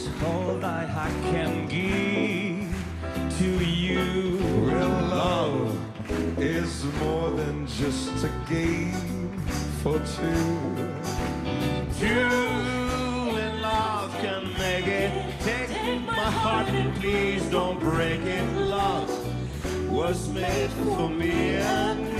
Is all that I can give to you. Real love is more than just a game for two. two in love can make it. Take my heart and please don't break it. Love was made for me and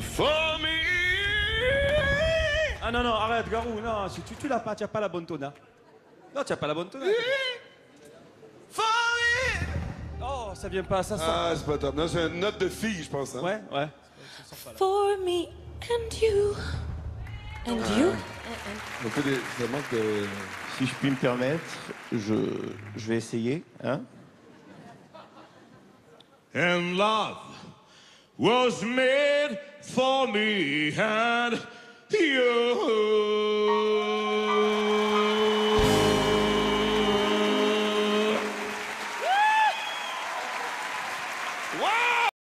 For me. Ah non, non, arrête, Garou, non, si tu, tu l'as pas, tu n'as pas la bonne tona. Non, tu n'as pas la bonne tona. For me. Oh, ça vient pas, ça sort. Ah, c'est pas top. Non, c'est une note de fille, je pense. Hein? Ouais, ouais. For me and you. And you? Des, ça manque de. Si je puis me permettre, je, je vais essayer. Hein And love was made for me and you.